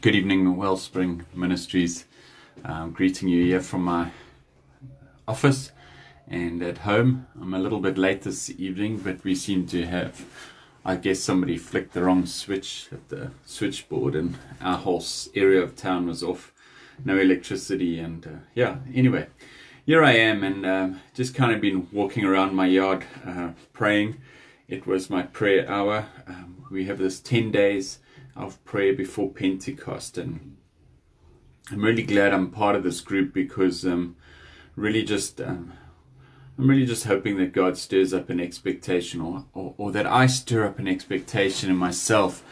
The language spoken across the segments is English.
Good evening, Wellspring Ministries. Greeting you here from my office and at home. I'm a little bit late this evening, but we seem to have, I guess, somebody flicked the wrong switch at the switchboard, and our whole area of town was off, no electricity, and uh, yeah. Anyway, here I am, and uh, just kind of been walking around my yard uh, praying. It was my prayer hour. Um, we have this ten days of prayer before Pentecost, and I'm really glad I'm part of this group because um, really just um, I'm really just hoping that God stirs up an expectation, or or, or that I stir up an expectation in myself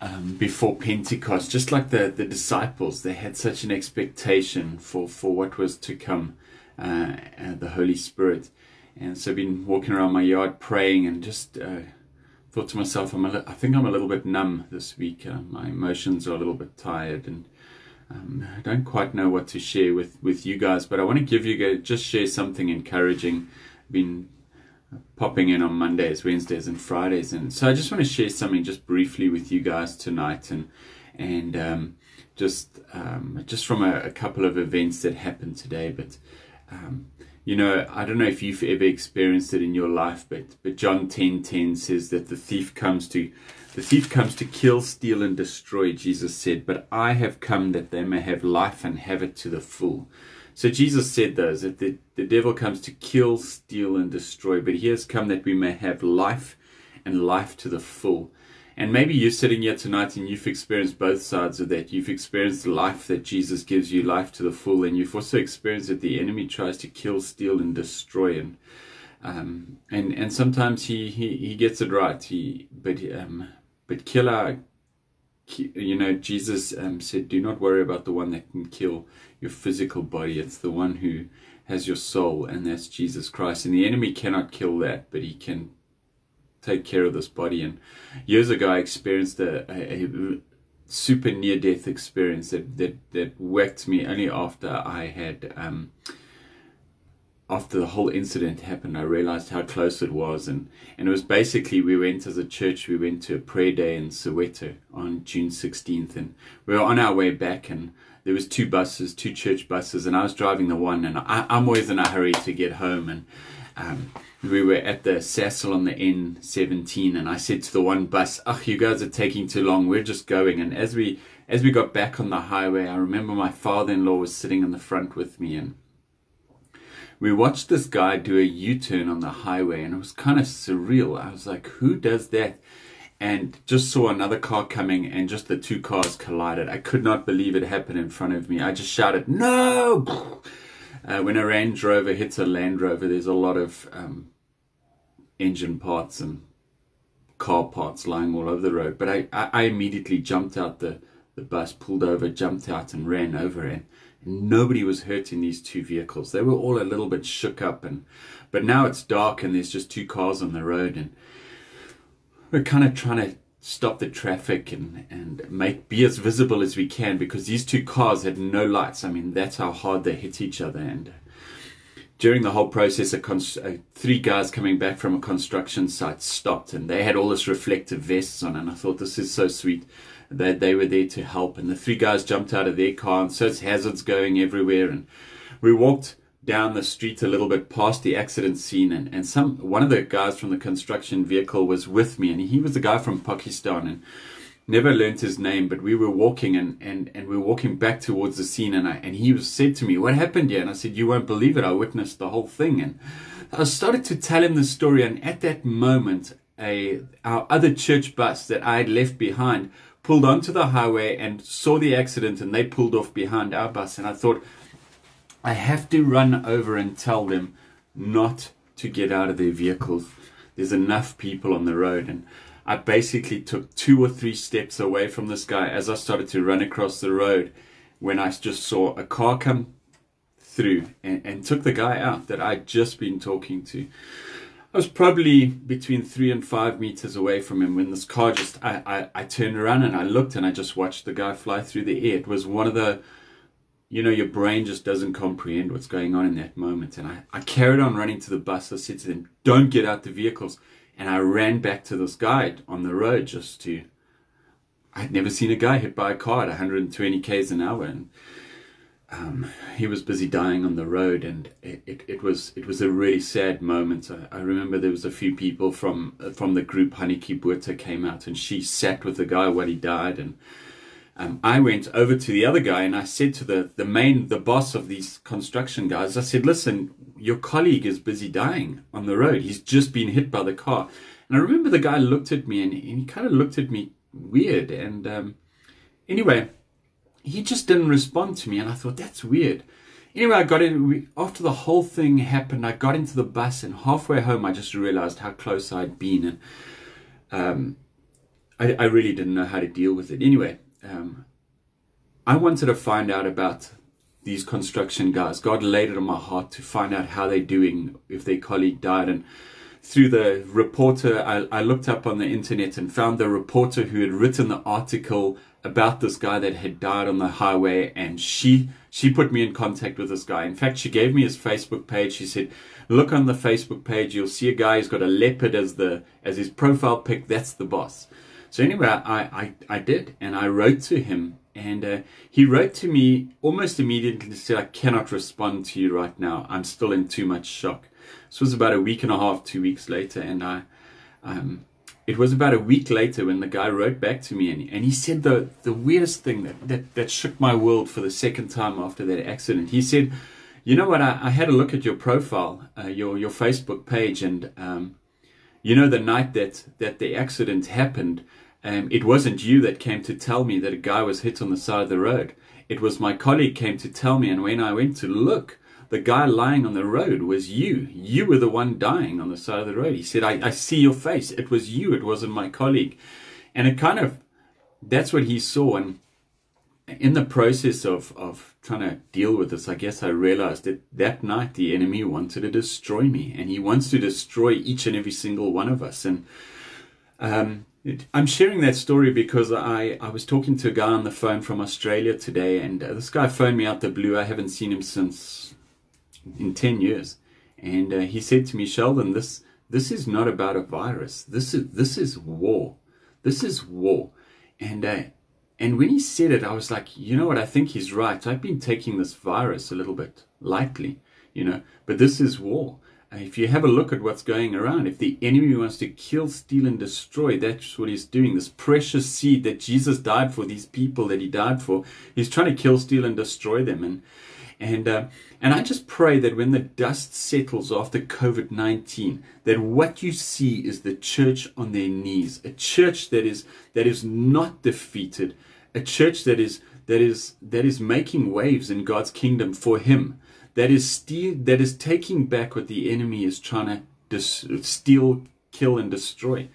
um, before Pentecost, just like the the disciples, they had such an expectation for for what was to come, uh, uh, the Holy Spirit, and so I've been walking around my yard praying and just. Uh, thought to myself, I'm a, I think I'm a little bit numb this week. Uh, my emotions are a little bit tired, and um, I don't quite know what to share with, with you guys, but I want to give you guys, just share something encouraging. I've been popping in on Mondays, Wednesdays, and Fridays, and so I just want to share something just briefly with you guys tonight, and and um, just um, just from a, a, couple of events that happened today. But um, you know, I don't know if you've ever experienced it in your life, but but John ten ten says that the thief comes to the thief comes to kill, steal, and destroy, Jesus said, but I have come that they may have life and have it to the full. So Jesus said those, that the, the devil comes to kill, steal, and destroy, but he has come that we may have life and life to the full. And maybe you're sitting here tonight and you've experienced both sides of that. You've experienced the life that Jesus gives you, life to the full, and you've also experienced that the enemy tries to kill, steal, and destroy. And um, and and sometimes he, he, he gets it right. He but um, but killer, you know, Jesus um, said, do not worry about the one that can kill your physical body. It's the one who has your soul, and that's Jesus Christ. And the enemy cannot kill that, but he can take care of this body. And years ago, I experienced a, a, a super near death experience that, that, that whacked me only after I had. Um, after the whole incident happened, I realized how close it was. And, and it was basically, we went as a church, we went to a prayer day in Soweto on June 16th. And we were on our way back and there was two buses, two church buses, and I was driving the one. And I, am always in a hurry to get home. And um, we were at the Sasol on the N17. And I said to the one bus, oh, you guys are taking too long. We're just going. And as we, as we got back on the highway, I remember my father-in-law was sitting in the front with me and we watched this guy do a U-turn on the highway and it was kind of surreal. I was like, who does that? And just saw another car coming and just the two cars collided. I could not believe it happened in front of me. I just shouted, no! Uh, when a Range Rover hits a Land Rover, there's a lot of um, engine parts and car parts lying all over the road. But I, I, immediately jumped out the, the bus, pulled over, jumped out and ran over it nobody was hurt in these two vehicles. They were all a little bit shook up, and but now it's dark and there's just two cars on the road, and we're kind of trying to stop the traffic and and make be as visible as we can because these two cars had no lights. I mean, that's how hard they hit each other, and during the whole process, a three guys coming back from a construction site stopped, and they had all this reflective vests on, and I thought this is so sweet that they were there to help. And the three guys jumped out of their car, and so it's hazards going everywhere. And we walked down the street a little bit past the accident scene and, and some one of the guys from the construction vehicle was with me and he was a guy from Pakistan and never learnt his name but we were walking and, and, and we were walking back towards the scene and I, and he was said to me what happened here and I said you won't believe it I witnessed the whole thing and I started to tell him the story and at that moment a our other church bus that I had left behind pulled onto the highway and saw the accident and they pulled off behind our bus. And I thought, I have to run over and tell them not to get out of their vehicles. There's enough people on the road. And I basically took two or three steps away from this guy as I started to run across the road when I just saw a car come through and, and took the guy out that I'd just been talking to. I was probably between three and five meters away from him when this car just, I, I, I turned around and I looked and I just watched the guy fly through the air. It was one of the, you know, your brain just doesn't comprehend what's going on in that moment. And I, I carried on running to the bus. I said to them, don't get out the vehicles. And I ran back to this guy on the road just to, I'd never seen a guy hit by a car at 120 k's an hour, and um, he was busy dying on the road, and it, it, it, was it was a really sad moment. I, I, remember there was a few people from from the group Haniki Buerta came out, and she sat with the guy while he died, and um, I went over to the other guy and I said to the the main the boss of these construction guys, I said, "Listen, your colleague is busy dying on the road. He's just been hit by the car." And I remember the guy looked at me and, and he kind of looked at me weird, and um, anyway he just didn't respond to me, and I thought that's weird. Anyway, I got in after the whole thing happened. I got into the bus, and halfway home, I just realized how close I'd been, and um, I, I, really didn't know how to deal with it. Anyway, um, I wanted to find out about these construction guys. God laid it on my heart to find out how they're doing if their colleague died, and through the reporter, I, I looked up on the internet and found the reporter who had written the article about this guy that had died on the highway. And she she put me in contact with this guy. In fact she gave me his facebook page. She said look on the facebook page. You'll see a guy. Who's got a leopard as the as his profile pic. That's the boss so anyway i i, I did and i wrote to him and uh, he wrote to me almost immediately to say i cannot respond to you right now i'm still in too much shock this was about a week and a half two weeks later and i um, it was about a week later when the guy wrote back to me and, and he said the, the weirdest thing that, that, that shook my world for the second time after that accident. He said, You know what? I, I had a look at your profile, uh, your, your Facebook page, and um, you know, the night that, that the accident happened, um, it wasn't you that came to tell me that a guy was hit on the side of the road. It was my colleague came to tell me, and when I went to look, the guy lying on the road was you. You were the one dying on the side of the road. He said, I, I see your face. It was you. It wasn't my colleague. And it kind of, that's what he saw. And in the process of, of trying to deal with this, I guess I realized that that night the enemy wanted to destroy me. And he wants to destroy each and every single one of us. And um, I'm sharing that story because I, I was talking to a guy on the phone from Australia today, and uh, this guy phoned me out the blue. I haven't seen him since in 10 years. And uh, he said to me, Sheldon, this, this is not about a virus. This is, this is war. This is war. And, uh, and when he said it, I was like, you know what? I think he's right. I've been taking this virus a little bit lightly, you know, but this is war. If you have a look at what's going around, if the enemy wants to kill, steal, and destroy, that's what he's doing. This precious seed that Jesus died for, these people that he died for, he's trying to kill, steal, and destroy them. And and uh, and I just pray that when the dust settles after COVID 19, that what you see is the church on their knees, a church that is that is not defeated, a church that is that is that is making waves in God's kingdom for Him, that is steal, that is taking back what the enemy is trying to dis- steal, kill, and destroy.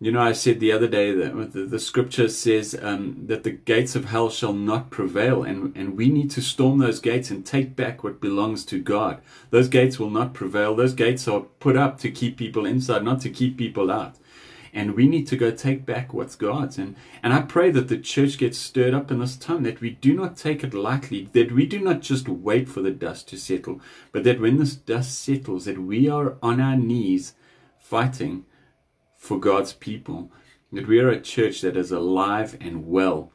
You know, I said the other day that the, the scripture says um, that the gates of hell shall not prevail, and, and we need to storm those gates and take back what belongs to God. Those gates will not prevail. Those gates are put up to keep people inside, not to keep people out. And we need to go take back what's God's. And, and I pray that the church gets stirred up in this time, that we do not take it lightly, that we do not just wait for the dust to settle, but that when this dust settles, that we are on our knees fighting for God's people. That we are a church that is alive and well.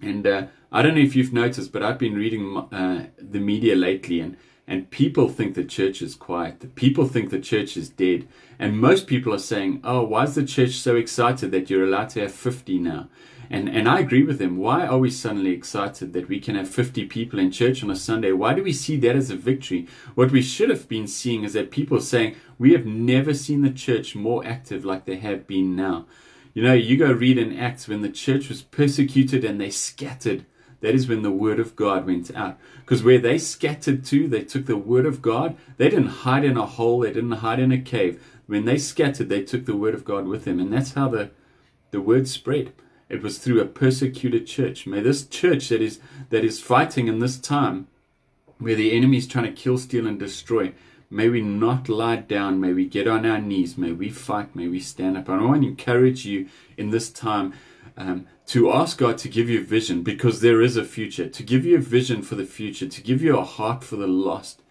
And uh, I don't know if you've noticed, but I've been reading uh, the media lately, and, and people think the church is quiet. The people think the church is dead. And most people are saying, oh, why is the church so excited that you're allowed to have 50 now? And, and I agree with them. Why are we suddenly excited that we can have 50 people in church on a Sunday? Why do we see that as a victory? What we should have been seeing is that people saying, we have never seen the church more active like they have been now. You know, you go read in Acts when the church was persecuted and they scattered. That is when the word of God went out. Because where they scattered to, they took the word of God. They didn't hide in a hole. They didn't hide in a cave. When they scattered, they took the word of God with them. And that's how the, the word spread. It was through a persecuted church. May this church that is that is fighting in this time, where the enemy is trying to kill, steal, and destroy, may we not lie down. May we get on our knees. May we fight. May we stand up. And I want to encourage you in this time um, to ask God to give you vision because there is a future. To give you a vision for the future. To give you a heart for the lost.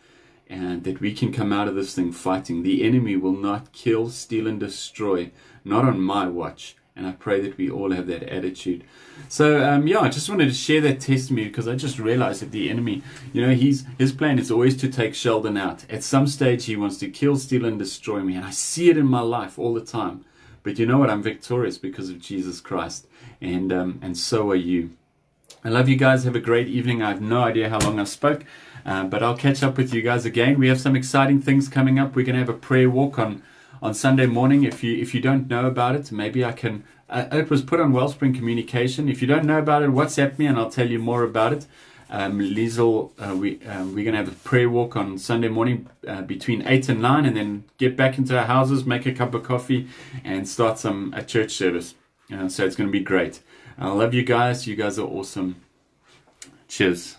And that we can come out of this thing fighting. The enemy will not kill, steal, and destroy. Not on my watch And I pray that we all have that attitude. So um, yeah, I just wanted to share that testimony because I just realized that the enemy, you know, he's his plan is always to take Sheldon out. At some stage, he wants to kill, steal, and destroy me, and I see it in my life all the time. But you know what? I'm victorious because of Jesus Christ, and um, and so are you. I love you guys. Have a great evening. I have no idea how long I spoke, uh, but I'll catch up with you guys again. We have some exciting things coming up. We're going to have a prayer walk on on Sunday morning. If you if you don't know about it, maybe I can. Uh, it was put on Wellspring Communication. If you don't know about it, WhatsApp me and I'll tell you more about it. Um, Liesel, uh, we um, we're gonna have a prayer walk on Sunday morning uh, between eight and nine, and then get back into our houses, make a cup of coffee, and start some a church service. Uh, so it's gonna be great. I love you guys. You guys are awesome. Cheers.